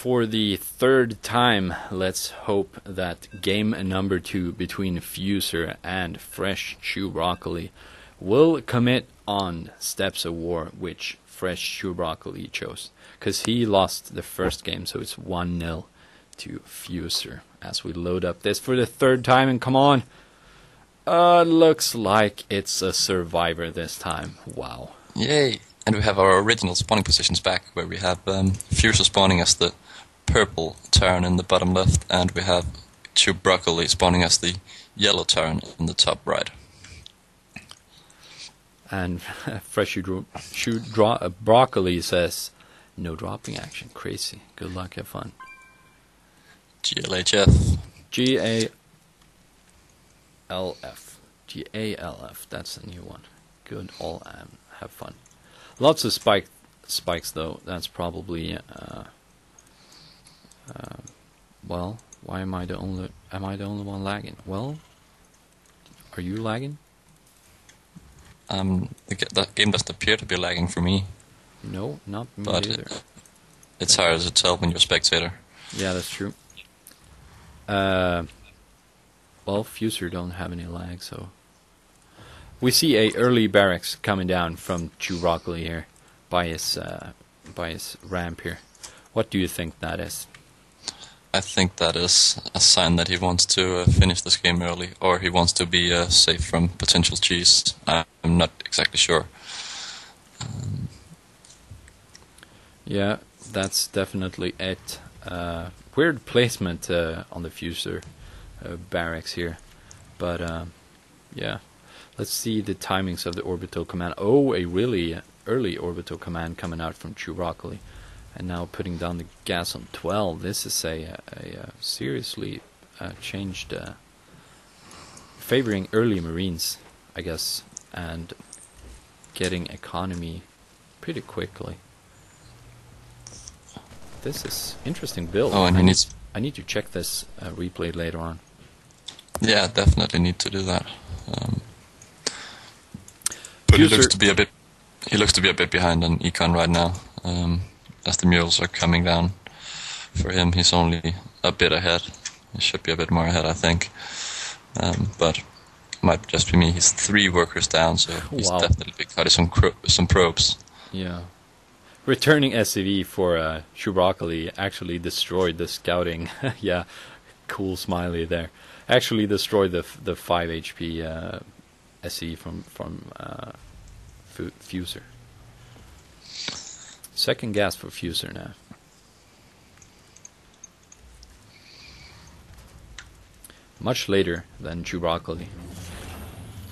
For the third time, let's hope that game number two between Fuzer and Fresh Chew Broccoli will commit on Steppes of War, which Fresh Chew Broccoli chose. Because he lost the first game, so it's 1 0 to Fuzer. As we load up this for the third time, and come on! Uh, looks like it's a survivor this time. Wow. Yay! And we have our original spawning positions back, where we have um, Fuzer spawning as the purple turn in the bottom left, and we have two Broccoli spawning as the yellow turn in the top right. And Fresh Shoot, shoot draw, uh, Broccoli says, no dropping action. Crazy. Good luck, have fun. GLHF. G A L F. G A L F. That's a new one. Good. All um, have fun. Lots of spike spikes though. That's probably. Uh, well, why am I the only? Am I the only one lagging? Well, are you lagging? Um, the, ga- game doesn't appear to be lagging for me, No, not me but either. it, it's hard to tell when you're a spectator. Yeah, that's true. Uh, well, Fuzer don't have any lag, so we see a early barracks coming down from Chew Broccoli here by his uh, by his ramp here. What do you think that is? I think that is a sign that he wants to uh, finish this game early, or he wants to be uh, safe from potential cheese. I'm not exactly sure. Yeah, that's definitely it. Uh, weird placement uh, on the Fuzer uh, barracks here, but um, yeah. Let's see the timings of the orbital command. Oh, a really early orbital command coming out from Chew Broccoli. And now putting down the gas on 12. This is a, a, a seriously uh, changed, uh, favoring early Marines, I guess, and getting economy pretty quickly. This is interesting build. Oh, and he I need- needs. I need to check this uh, replay later on. Yeah, definitely need to do that. Um, but he looks to be a bit. He looks to be a bit behind on econ right now, um, as the mules are coming down. For him, he's only a bit ahead. He should be a bit more ahead, I think. Um, but might just be me. He's three workers down, so he's Wow. definitely cutting some cro- some probes. Yeah. Returning SCV for uh, actually destroyed the scouting. yeah, cool smiley there. Actually destroyed the f- the 5 HP uh, SCV from from uh, Fu- Fuzer. Second gas for Fuzer now. Much later than Broccoli.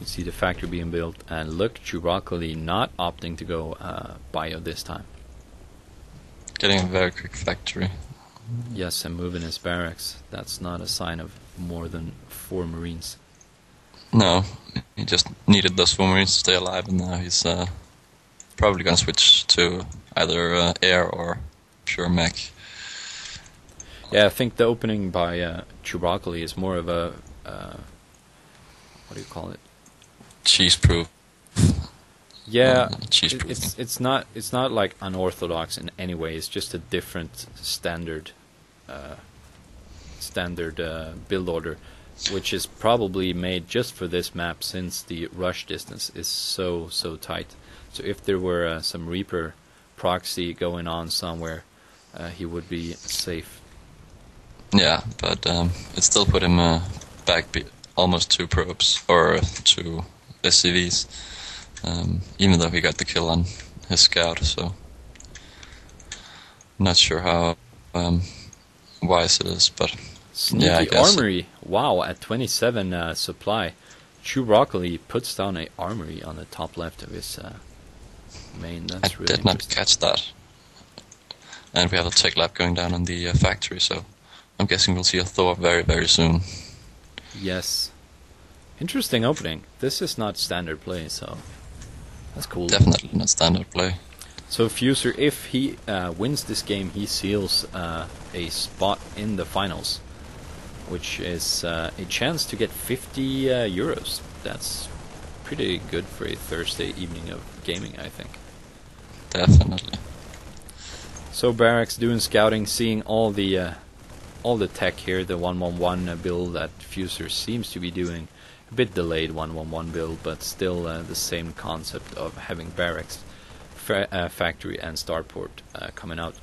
You see the factory being built, and look, Broccoli not opting to go uh, bio this time. Getting a very quick factory. Yes, and moving his barracks. That's not a sign of more than four Marines. No, he just needed those four marines to stay alive, and now he's uh, probably gonna switch to either uh, air or pure mech. Yeah, I think the opening by uh, is more of a uh, what do you call it? Cheese proof. Yeah, Uh, cheese proof. it's it's not it's not like unorthodox in any way. It's just a different standard uh, standard uh, build order, which is probably made just for this map since the rush distance is so so tight. So if there were uh, some Reaper proxy going on somewhere, uh, he would be safe. Yeah, but um, it still put him uh, back be- almost two probes or two SCVs, um, even though he got the kill on his scout. So not sure how um, wise it is, but Sneaky Yeah, I guess. armory. Wow, at 27 uh, supply, Chew Broccoli puts down a armory on the top left of his main. I really did not catch that. And we have a tech lab going down in the uh, factory, so I'm guessing we'll see a Thor very, very soon. Yes. Interesting opening. This is not standard play, so that's cool. Definitely not standard play. So Fuzer, if he uh, wins this game, he seals uh, a spot in the finals, which is uh, a chance to get 50 uh, euros. That's pretty good for a Thursday evening of gaming, I think. Definitely. So barracks doing scouting, seeing all the uh, all the tech here, the 111 uh, build that Fuzer seems to be doing. A bit delayed 111 build, but still uh, the same concept of having barracks, fa- uh, factory, and starport uh, coming out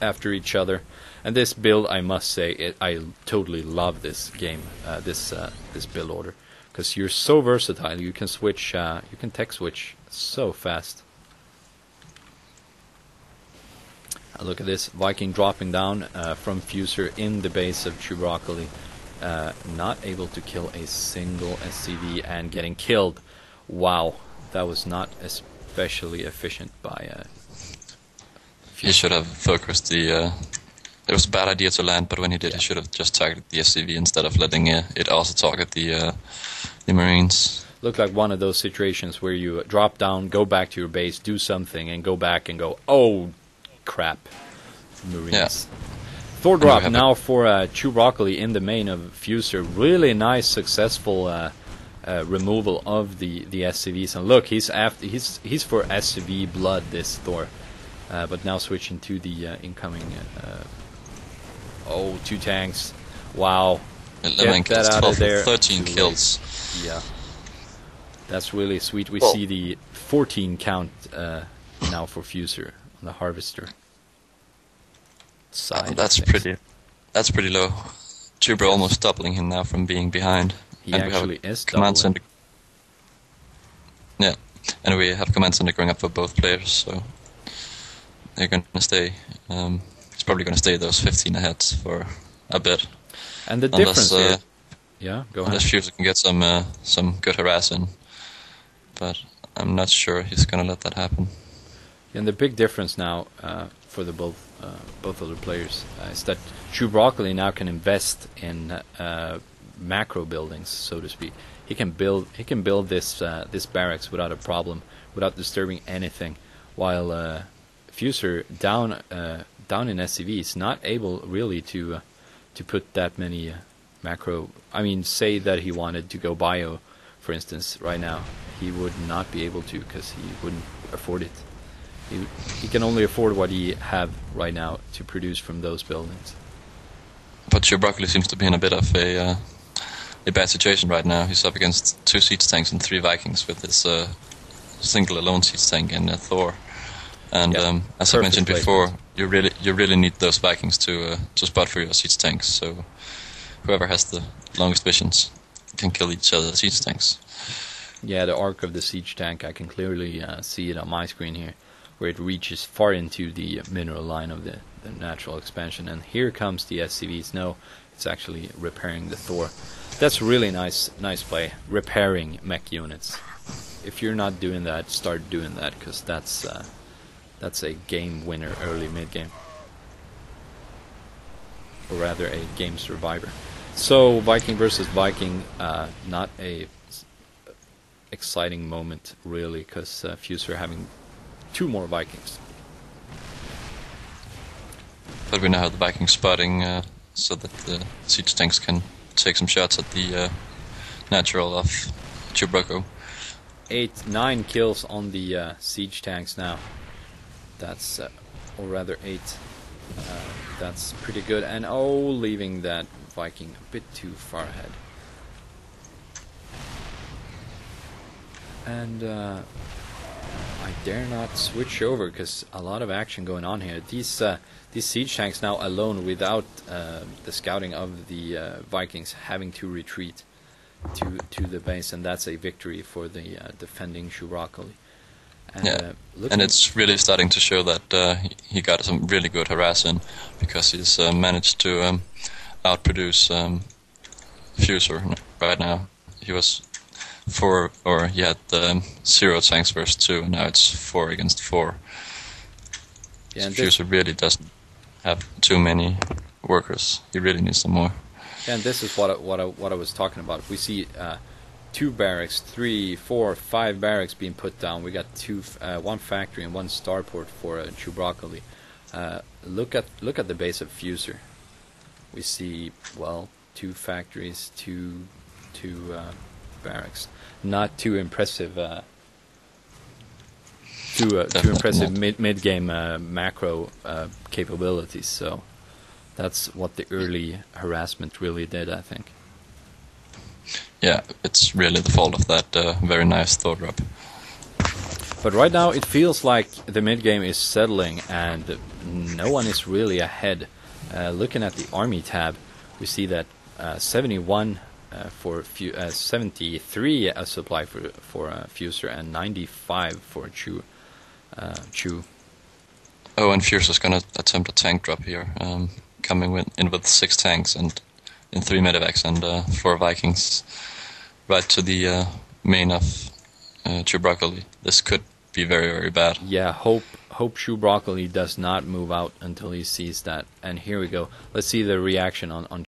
after each other. And this build, I must say, it, I totally love this game, uh, this uh, this build order, because you're so versatile. You can switch, uh, you can tech switch so fast. Uh, look at this Viking dropping down uh, from Fuzer in the base of Chewbroccoli, uh, not able to kill a single SCV and getting killed. Wow, that was not especially efficient by. Uh, He should have focused the. It was a bad idea to land, but when he did, Yeah. he should have just targeted the SCV instead of letting uh, it also target the uh, the Marines. looked like one of those situations where you drop down, go back to your base, do something, and go back and go, oh, crap, Marines. Yeah. Thor drop now for uh, Chew Broccoli in the main of Fuzer. Really nice, successful uh, uh, removal of the, the SCVs. And look, he's after he's he's for SCV blood this Thor, uh, but now switching to the uh, incoming. Oh, two tanks! Wow, 11 Get kills, 12, there. 13 Too late. kills. yeah, that's really sweet. We Well- see the 14 count uh, now for Fuzer on the Harvester. Side Uh, that's pretty. That's pretty low. Chuber almost doubling him now from being behind. He And we have actually is Command doubling. center. Yeah, and we have command center going up for both players, so they're going to stay. Um, it's probably going to stay those 15 ahead for a bit, And the unless difference uh, yeah, go ahead. unless Fuzer can get some uh, some good harassing. But I'm not sure he's going to let that happen. And the big difference now uh, for the both uh, both other players uh, is that Chew Broccoli now can invest in uh, macro buildings, so to speak. He can build he can build this uh, this barracks without a problem, without disturbing anything. While uh, Fuzer down uh, down in SCV is not able really to uh, to put that many uh, macro. I mean, say that he wanted to go bio, for instance, right now, he would not be able to because he wouldn't afford it. He, he can only afford what he have right now to produce from those buildings. But your Broccoli seems to be in a bit of a uh, a bad situation right now. He's up against two siege tanks and three Vikings with his uh, single alone siege tank and uh, Thor. And Yeah, um, as I perfect mentioned placement. before, you really you really need those Vikings to uh, to spot for your siege tanks. So whoever has the longest visions can kill each other's siege tanks. Yeah, the arc of the siege tank, I can clearly uh, see it on my screen here, where it reaches far into the mineral line of the, the natural expansion. And here comes the SCVs. No, it's actually repairing the Thor. That's really nice, nice play. Repairing mech units. If you're not doing that, start doing that, because that's uh, that's a game winner early mid game, or rather a game survivor. So Viking versus Viking, uh, not a exciting moment really, because uh, Fuzer having two more Vikings. But we now have the Vikings spotting uh, so that the siege tanks can take some shots at the uh, natural of Chewbacca. Eight, nine kills on the uh, siege tanks now. That's, uh, or rather eight. Uh, that's pretty good. And oh, leaving that Viking a bit too far ahead. And uh, I dare not switch over because a lot of action going on here. These uh, these siege tanks now alone, without uh, the scouting of the uh, Vikings, having to retreat to to the base, and that's a victory for the defending Shurokoli. And, Yeah, uh, And it's really starting to show that uh, he- got some really good harassing because he's uh, managed to um, outproduce um, Fuzer right now. He was four, or he had um, zero tanks versus two, and now it's four against four. yeah, so and Fuzer really doesn't have too many workers. He really needs some more. and this is what I, what I, what I was talking about. If we see uh, two barracks, three, four, five barracks being put down. We got two, uh, one factory and one starport for uh, Chewbroccoli. Uh, look at look at the base of Fuzer. We see well two factories, two two uh, barracks. Not too impressive uh, two uh, two impressive not. mid mid game uh, macro uh, capabilities. So that's what the early harassment really did, I think. Yeah, it's really the fault of that uh, very nice Thor drop. But right now it feels like the mid game is settling and no one is really ahead. Uh, looking at the army tab, we see that uh, 71 uh, for fu- uh, 73 a supply for for uh, Fuzer and 95 for Chu. Uh, Chu. Oh, and is gonna attempt a tank drop here, um, coming with, in with six tanks and in three medevacs and uh, four Vikings, right to the uh, main of uh, Chew Broccoli. This could be very very bad. Yeah, hope hope Shoe Broccoli does not move out until he sees that. And here we go. Let's see the reaction on on